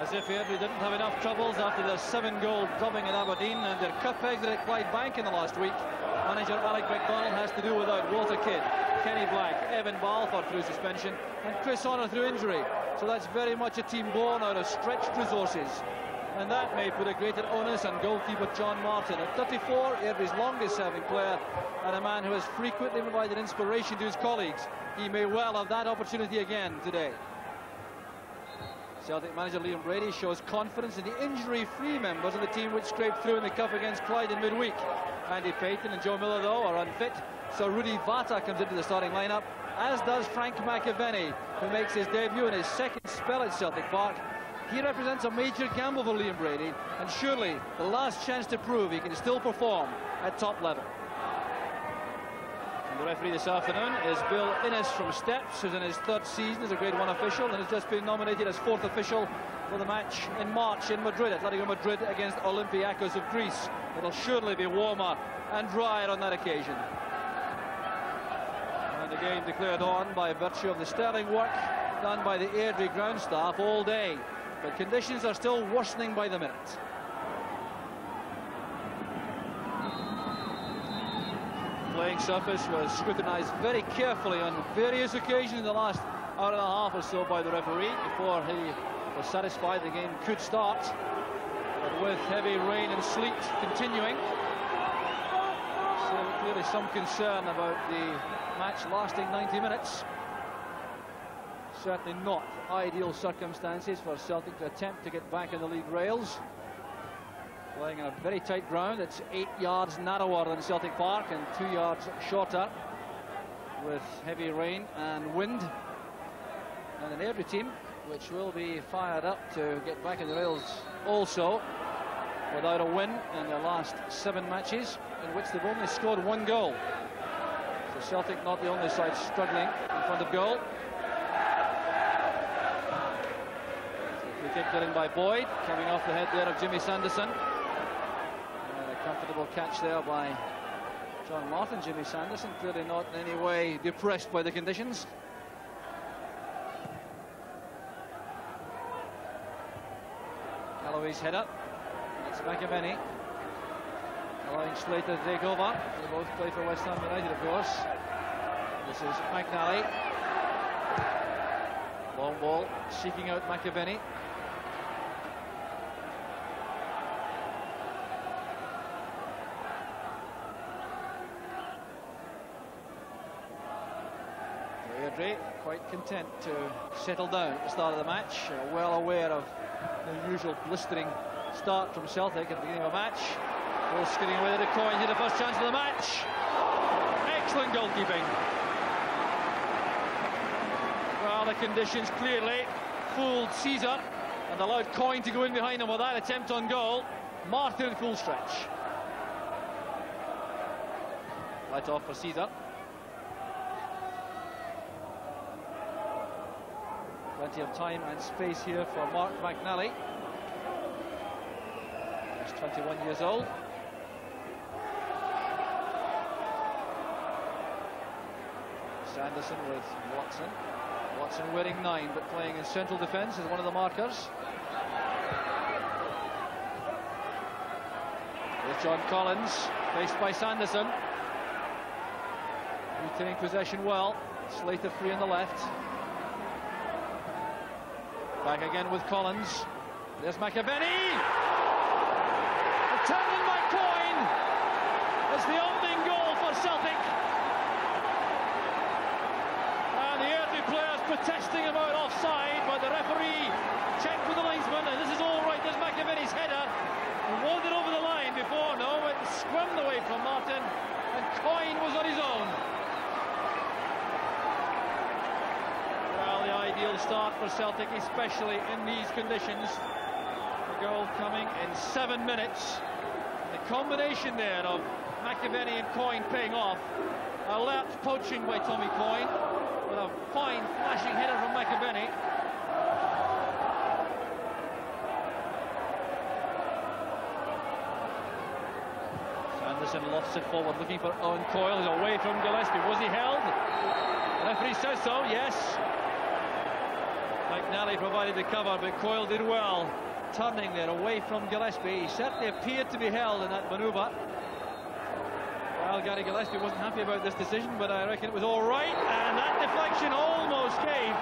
As if Airdrie didn't have enough troubles after their seven-goal drubbing at Aberdeen and their cup exit at Clydebank in the last week. Manager Alec MacDonald has to do without Walter Kidd, Kenny Black, Evan Balfour through suspension, and Chris Honor through injury. So that's very much a team born out of stretched resources. And that may put a greater onus on goalkeeper John Martin. At 34, Airdrie's longest-serving player, and a man who has frequently provided inspiration to his colleagues. He may well have that opportunity again today. Celtic manager Liam Brady shows confidence in the injury-free members of the team which scraped through in the cup against Clyde in midweek. Andy Payton and Joe Miller, though, are unfit, so Rudi Vata comes into the starting lineup, as does Frank McAvennie, who makes his debut in his second spell at Celtic Park. He represents a major gamble for Liam Brady, and surely the last chance to prove he can still perform at top level. The referee this afternoon is Bill Innes from Stepps, who's in his third season as a Grade 1 official and has just been nominated as fourth official for the match in March in Madrid, Atletico Madrid against Olympiacos of Greece. It'll surely be warmer and drier on that occasion. And the game declared on by virtue of the sterling work done by the Airdrie ground staff all day. But conditions are still worsening by the minute. Playing surface was scrutinised very carefully on various occasions in the last hour and a half or so by the referee before he was satisfied the game could start. But with heavy rain and sleet continuing, so clearly some concern about the match lasting 90 minutes. Certainly not ideal circumstances for Celtic to attempt to get back in the league rails. Playing in a very tight ground. It's eight yards narrower than Celtic Park and two yards shorter with heavy rain and wind. And an Airdrie team which will be fired up to get back in the rails also without a win in their last seven matches in which they've only scored one goal. So Celtic not the only side struggling in front of goal. Free kick in by Boyd, coming off the head there of Jimmy Sanderson comfortable catch there by John Martin. Jimmy Sanderson clearly not in any way depressed by the conditions. Galloway's header. It's McAvennie. Allowing Slater to take over. They both play for West Ham United, of course. This is McNally. Long ball, seeking out Quite content to settle down at the start of the match, uh, well aware of the usual blistering start from Celtic at the beginning of a match. Ball skidding away to Coyne, hit the first chance of the match. Excellent goalkeeping. Well, the conditions clearly fooled Caesar and allowed Coyne to go in behind him with that attempt on goal. Martin in full stretch. Right off for Caesar. Plenty of time and space here for Mark McNally. He's 21 years old. Sanderson with Watson. Watson wearing nine, but playing in central defence as one of the markers. With John Collins, faced by Sanderson. Retaining possession well. Slater free on the left. Back again with Collins. There's McAvennie. Returned by Coyne. It's the opening goal for Celtic. And the Airdrie players protesting about offside, but the referee checked with the linesman, and this is all right. There's McAvennie's header. Walled it over the line before. No, it squirmed away from Martin, and Coyne was on his own. Ideal start for Celtic, especially in these conditions. The goal coming in seven minutes. The combination there of McAvennie and Coyne paying off. Alert poaching by Tommy Coyne with a fine flashing header from McAvennie. Sanderson lofts it forward looking for Owen Coyle. He's away from Gillespie. Was he held? The referee says so, yes. McNally provided the cover, but Coyle did well. Turning there away from Gillespie. He certainly appeared to be held in that manoeuvre. Well, Gary Gillespie wasn't happy about this decision, but I reckon it was all right. And that deflection almost gave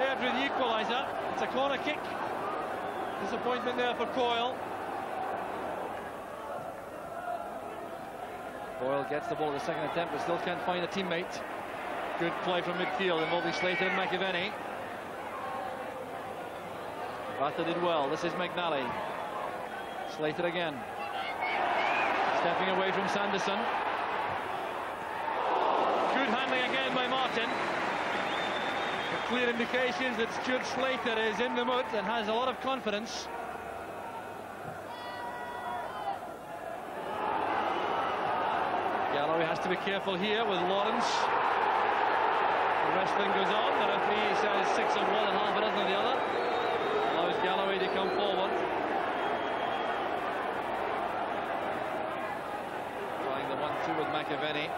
Airdrie the equaliser. It's a corner kick. Disappointment there for Coyle. Coyle gets the ball at the second attempt, but still can't find a teammate. Good play from midfield involving Slater and McAvennie. Vata did well. This is McNally. Slater again. Stepping away from Sanderson. Good handling again by Martin. The clear indications that Stuart Slater is in the mood and has a lot of confidence. Galloway has to be careful here with Lawrence. Wrestling goes on. The referee says six of one and half a dozen of the other. Allows Galloway to come forward. Trying the one-two with McAvennie.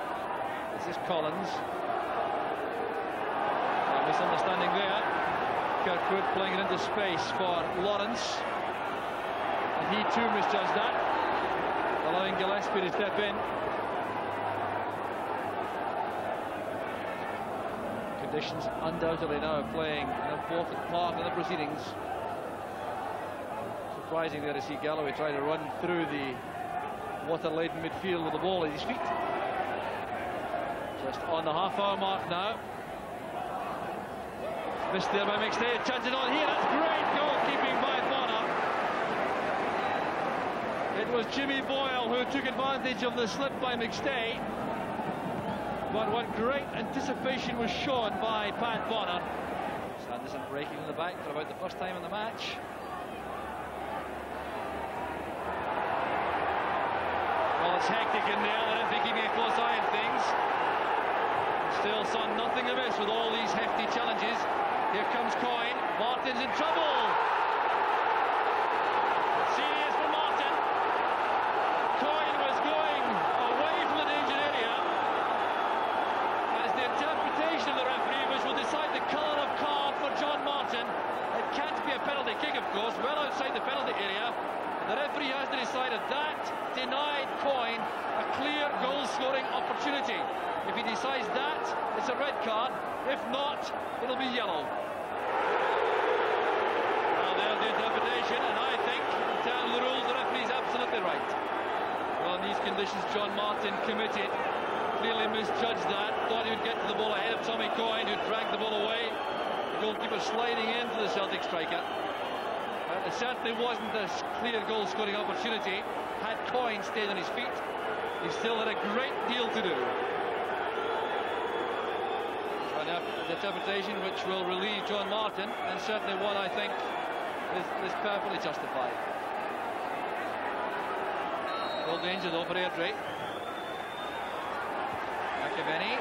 This is Collins. A misunderstanding there. Kirkwood playing it into space for Lawrence. And he too misjudged that. Allowing Gillespie to step in. Undoubtedly now playing an important part in the proceedings. Surprising there to see Galloway try to run through the water-laden midfield with the ball at his feet. Just on the half-hour mark now. Missed there by McStay, chances on here, that's great goalkeeping by Bonner. It was Jimmy Boyle who took advantage of the slip by McStay. But what great anticipation was shown by Pat Bonner. Sanderson breaking in the back for about the first time in the match. Well, it's hectic in there. I don't think keeping a close eye on things. Still saw nothing amiss with all these hefty challenges. Here comes Coyne. Martin's in trouble. If that denies Coyne a clear goal-scoring opportunity. If he decides that, it's a red card. If not, it'll be yellow. There's the interpretation, and I think, in terms the rules, the referee's absolutely right. Well, in these conditions, John Martin committed, clearly misjudged that, thought he would get to the ball ahead of Tommy Coyne, who dragged the ball away. The goalkeeper sliding into the Celtic striker. It certainly wasn't a clear goal-scoring opportunity. Had Coyne stayed on his feet, he still had a great deal to do an interpretation which will relieve John Martin, and certainly one I think is, is perfectly justified. Still danger though for Airdrie. McAvennie.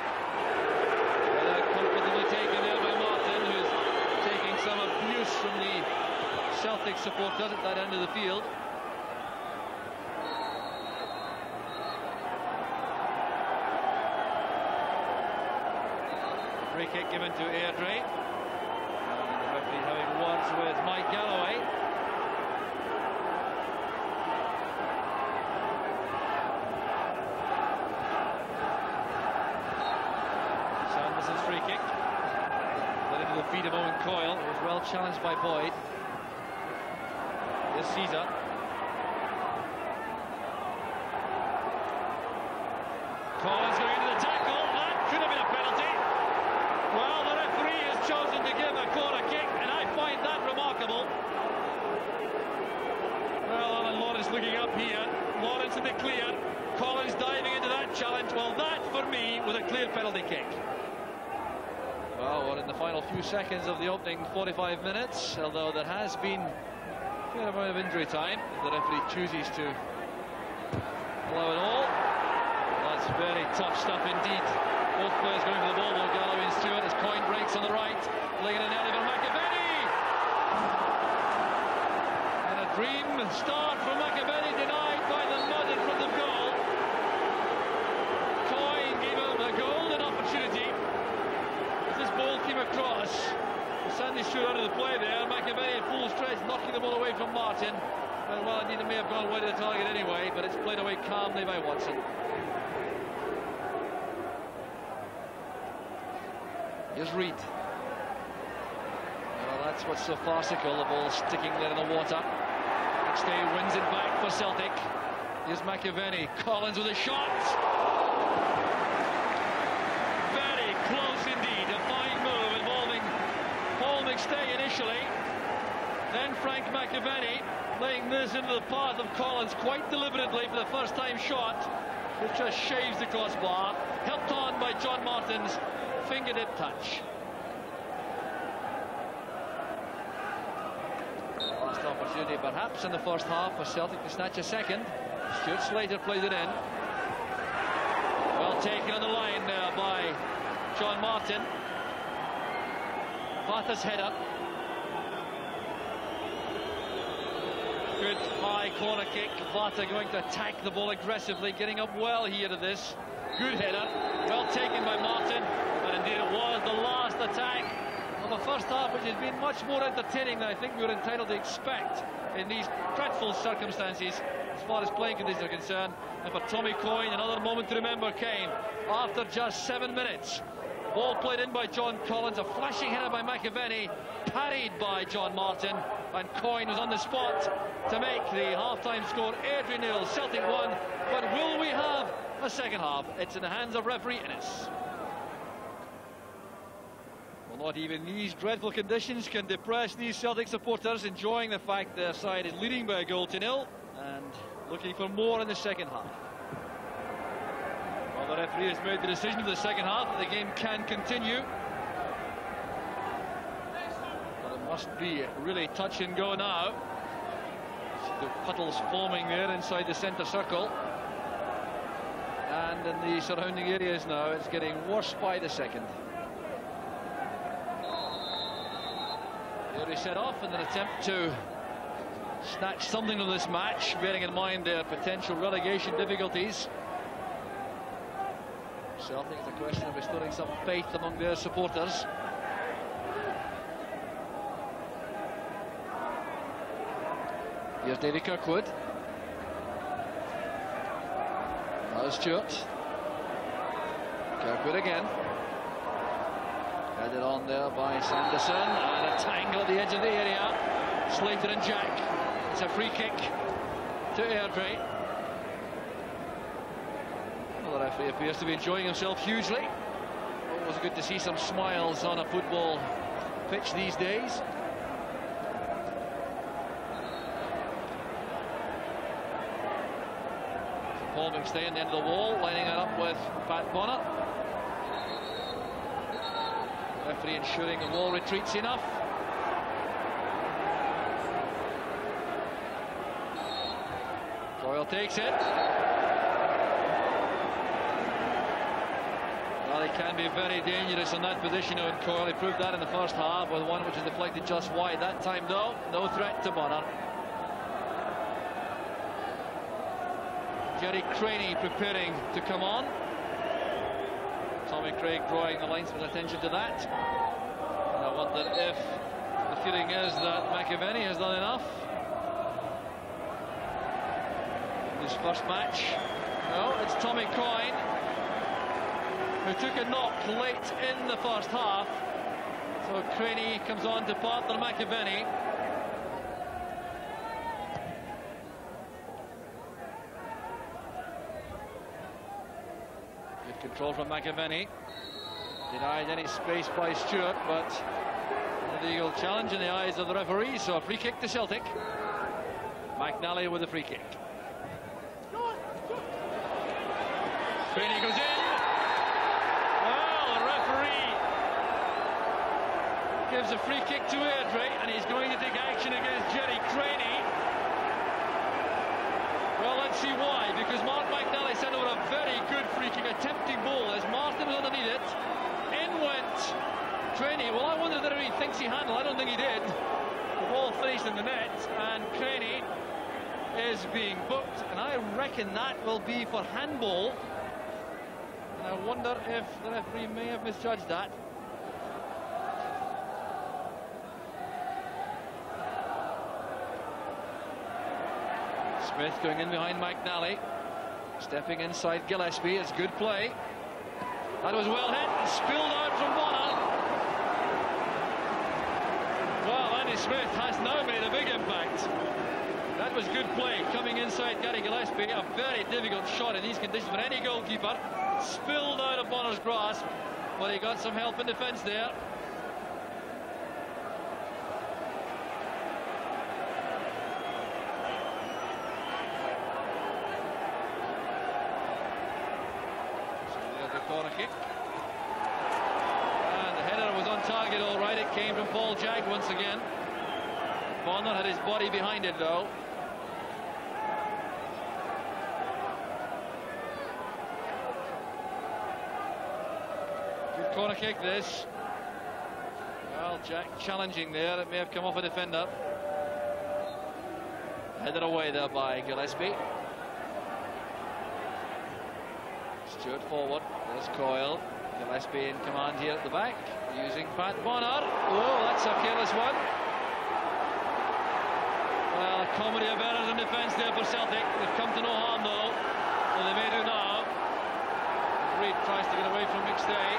Well, comfortably taken there by Martin, who's taking some abuse from the Celtic supporters at that end of the field. Free kick given to Airdrie. Referee having words with Mike Galloway. Sanderson's free kick. Led into the feet of Owen Coyle. It was well challenged by Boyd. Here's Caesar. Collins going into the tackle. That could have been a penalty. Well, the referee has chosen to give a corner kick, and I find that remarkable. Well, Alan Lawrence looking up here. Lawrence in the clear. Collins diving into that challenge. Well, that, for me, was a clear penalty kick. Well, we're in the final few seconds of the opening 45 minutes, although there has been fair amount of injury time. The referee chooses to allow it all. That's very tough stuff indeed. Both players going for the ball, though, Galloway and Stewart, as Coyne breaks on the right. Laying it early for McAvennie. And a dream start from McAvennie, denied by the mud in front of goal. Coyne gave him a golden opportunity. As this ball came across, Sandy Stewart out of the play there. McAvennie at full stretch, knocking the ball away from Martin. Well, well, indeed, it may have gone wide of the target anyway, but it's played away calmly by Watson. Here's Reid. Well, that's what's so farcical, the ball sticking there in the water. Stay wins it back for Celtic. Here's McAvennie. Collins with a shot. Very close indeed. A fine move involving McStay initially. Then Frank McAvennie laying this into the path of Collins quite deliberately for the first time shot. Which just shaves the crossbar. Helped on by John Martin's fingertip touch. Last opportunity perhaps in the first half for Celtic to snatch a second. Stuart Slater played it in. Well taken on the line there by John Martin. Vata's header. Good high corner kick. Vata going to attack the ball aggressively, getting up well here to this. Good header. Well taken by Martin. And indeed it was the last attack of the first half, which has been much more entertaining than I think we were entitled to expect in these dreadful circumstances as far as playing conditions are concerned. And for Tommy Coyne, another moment to remember came after just seven minutes. Ball played in by John Collins, a flashing header by McAvennie, parried by John Martin, and Coyne was on the spot to make the half-time score. Airdrie nil, Celtic one. But will we have a second half? It's in the hands of referee Innes. Well, not even these dreadful conditions can depress these Celtic supporters, enjoying the fact their side is leading by a goal to nil and looking for more in the second half. The referee has made the decision for the second half that the game can continue. But it must be really touch and go now. The puddles forming there inside the centre circle. And in the surrounding areas now, it's getting worse by the second. He set off in an attempt to snatch something of this match, bearing in mind their potential relegation difficulties. Celtic, it's a question of restoring some faith among their supporters. Here's David Kirkwood. Now Stewart. Kirkwood again. Headed on there by Sanderson, and a tangle at the edge of the area. Slater and Jack. It's a free kick to Airdrie. Referee appears to be enjoying himself hugely. Always good to see some smiles on a football pitch these days. Paul McStay in the end of the wall, lining it up with Pat Bonner. Referee ensuring the wall retreats enough. Coyle takes it. Well, he can be very dangerous in that position, Owen Coyle. He proved that in the first half with one which is deflected just wide. That time, though, no threat to Bonner. Gerry Creaney preparing to come on. Tommy Craig drawing the lines with attention to that. And I wonder if the feeling is that McAvennie has done enough. His first match. No, it's Tommy Coyne who took a knock late in the first half. So Creaney comes on to partner McAvennie. Good control from McAvennie. Denied any space by Stewart, but an illegal challenge in the eyes of the referee, so a free kick to Celtic. McNally with a free kick. Creaney goes in. Well, the referee gives a free kick to Airdrie, and he's going to take action against Gerry Creaney. Well, let's see why, because Mark McNally sent over a very good free kick, a tempting ball as Martin was underneath it. In went Creaney. Well, I wonder if he thinks he handled. I don't think he did. The ball finished in the net, and Creaney is being booked, and I reckon that will be for handball. And I wonder if the referee may have misjudged that. Smith going in behind McNally. Stepping inside Gillespie. It's good play. That was well hit. and Spilled out from Bonner. Well, Andy Smith has now made a big impact. That was good play coming inside Gary Gillespie. A very difficult shot in these conditions for any goalkeeper. Spilled out of Bonner's grasp, but he got some help in defence there. corner kick. And the header was on target all right. It came Jack once again. Bonner had his body behind it though. Good corner kick this. Well, Jack challenging there. It may have come off a defender. Headed away there by Gillespie. Stewart forward. There's Coyle. Gillespie in command here at the back, using Pat Bonner. Oh, that's a careless one. Well, a comedy of errors in defence there for Celtic. They've come to no harm, though. And they may do now. Reid tries to get away from McStay.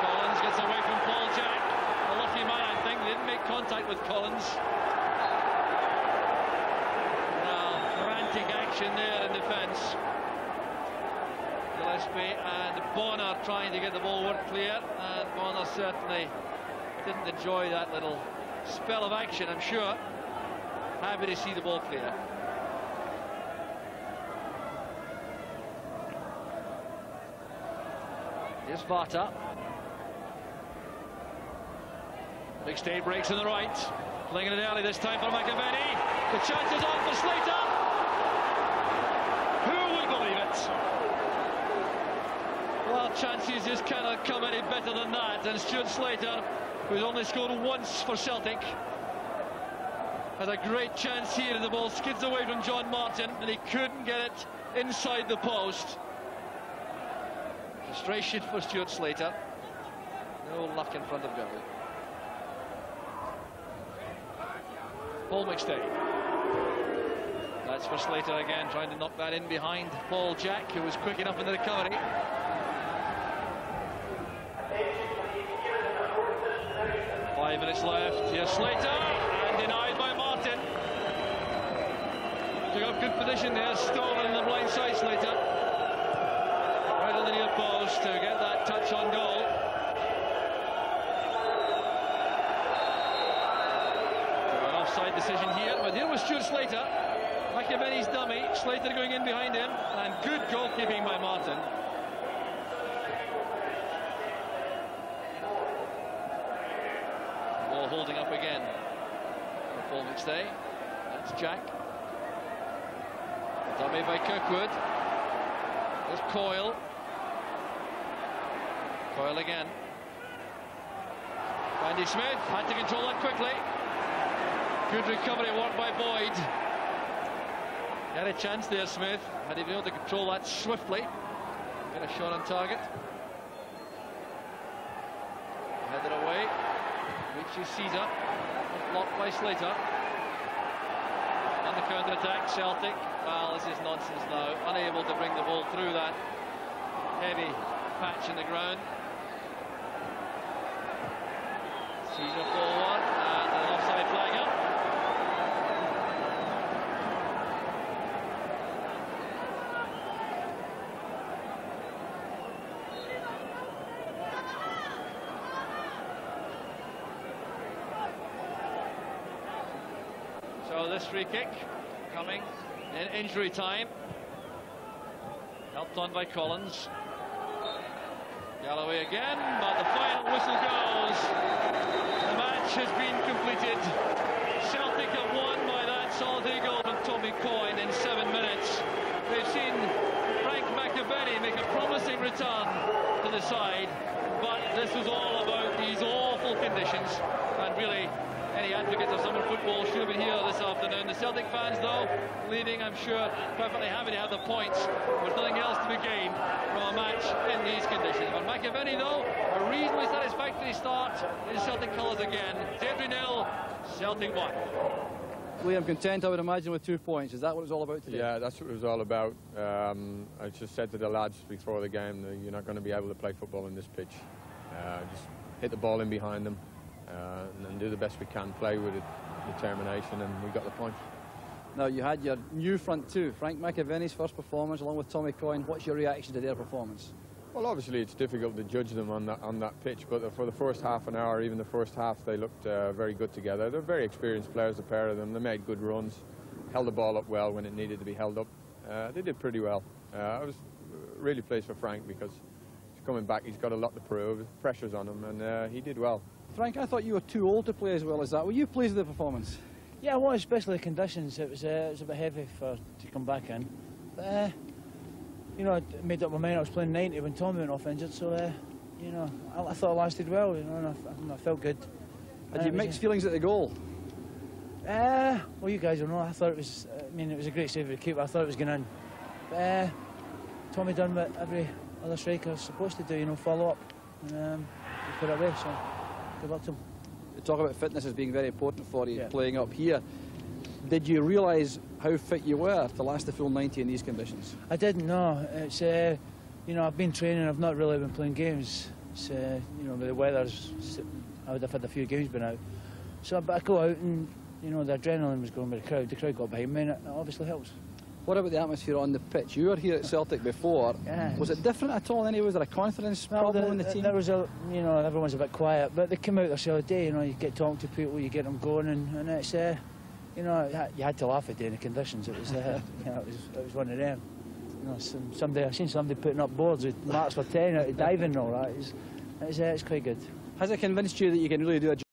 Collins gets away from Paul Jack. A lucky man, I think. They didn't make contact with Collins. Well, frantic action there in defence. Gillespie and Bonner trying to get the ball work clear and Bonner certainly didn't enjoy that little spell of action I'm sure. Happy to see the ball clear. Here's Vata. McStay breaks in the right. Playing it early this time for McAvennie the chance is on for Slater who would believe it well, chances just cannot come any better than that. And Stuart Slater, who's only scored once for Celtic, had a great chance here. The ball skids away from John Martin, and he couldn't get it inside the post. Frustration for Stuart Slater. No luck in front of goal. Paul McStay. That's for Slater again, trying to knock that in behind Paul Jack, who was quick enough in the recovery. Five minutes left. Here's Slater, and denied by Martin. Took up good position there, stolen the blind side, Slater. Right on the near post to get that touch on goal. an offside decision here, but here was Stuart Slater. McAvennie's dummy, Slater going in behind him, and good goalkeeping by Martin. holding up again. That's Jack. Dummy by Kirkwood. There's Coyle. Coyle again. Andy Smith had to control that quickly. Good recovery work by Boyd. Had a chance there, Smith. Had he been able to control that swiftly. Get a shot on target. Headed away. Reaches Caesar. Blocked by Slater. Counter-attack, Celtic. Well, this is nonsense now. Unable to bring the ball through that heavy patch in the ground. Caesar forward and an offside flag up. So this free kick coming in injury time. Helped on by Collins. Galloway again, but the final whistle goes. The match has been completed. Celtic have won by that solitary goal from Tommy Coyne in seven minutes. They've seen Frank McAvennie make a promising return to the side, but this was all about these awful conditions and really any advocates of summer football should have been here this afternoon. The Celtic fans, though, leaving, I'm sure, perfectly happy to have the points. There's nothing else to be gained from a match in these conditions. For McAvennie, though, a reasonably satisfactory start in Celtic colours again. Airdrie nil, Celtic 1. Liam, content, I would imagine, with two points. Is that what it was all about today? Yeah, that's what it was all about. Um, I just said to the lads before the game that you're not going to be able to play football in this pitch. Uh, just hit the ball in behind them uh, and, do the best we can, play with determination, and we got the point. Now, you had your new front two, Frank McAvennie's first performance along with Tommy Coyne. What's your reaction to their performance? Well, obviously it's difficult to judge them on that on that pitch, but for the first half an hour, even the first half, they looked uh, very good together. They're very experienced players, the pair of them. They made good runs, held the ball up well when it needed to be held up. Uh, they did pretty well. Uh, I was really pleased for Frank because he's coming back. He's got a lot to prove. Pressure's on him, and uh, he did well. Frank, I thought you were too old to play as well as that. Were you pleased with the performance? Yeah, I was, especially the conditions. It was uh, it was a bit heavy for to come back in. But, uh, you know, I made up my mind I was playing 90 when Tommy went off injured, so, uh, you know, I, I, thought I lasted well, you know, and I, I felt good. Had you mixed feelings at the goal? Uh, well, you guys don't know. I thought it was, I mean, it was a great save of the keeper. I thought it was going in. But, uh, Tommy done what every other striker is supposed to do, you know, follow up and um, put it away, so good luck to him. You talk about fitness as being very important for you, yeah. playing up here. Did you realise how fit you were to last the full 90 in these conditions? I didn't know. It's, uh, you know, I've been training, I've not really been playing games. It's, uh, you know, the weather's, I would have had a few games been out. So but I go out and, you know, the adrenaline was going with the crowd. The crowd got behind me and it obviously helps. What about the atmosphere on the pitch? You were here at Celtic before. Yeah. Was it different at all anyway? Was there a confidence problem the, in the team? There was a, you know, everyone's a bit quiet, but they came out there the other day, you know, you get talking to people, you get them going, and, and it's, uh, you know, you had to laugh at the conditions. It was, uh, you know, it was, it was one of them. You know, some, somebody, I've seen somebody putting up boards with marks for 10 out of diving and all that. It's, it's, uh, it's quite good. Has it convinced you that you can really do a